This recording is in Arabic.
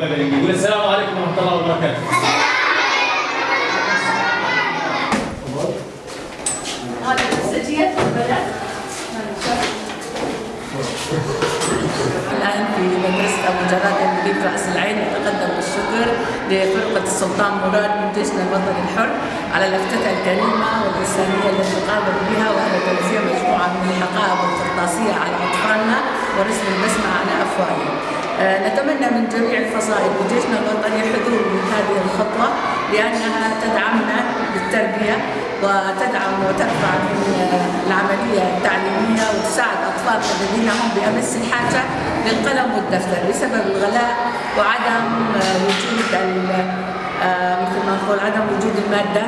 السلام عليكم ورحمة الله وبركاته الآن في مدرسة أبو جراد المدير رأس العين نتقدم بالشكر لفرقة السلطان مراد من جيشنا الوطني الحر على لفتتها الكريمة والإنسانية التي قامت بها وهي توزيع مجموعة من الحقائب القرطاسية على أطفالنا ورسم البسمة على أفواههم. آه، نتمنى من جميع الفصائل وجيشنا الوطني حضور من هذه الخطوة لأنها تدعمنا بالتربية وتدعم وترفع من آه، العملية التعليمية وتساعد أطفالنا الذين هم بأمس الحاجة للقلم والدفتر بسبب الغلاء وعدم آه، وجود آه، مثل ما نقول عدم وجود المادة